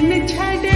छड़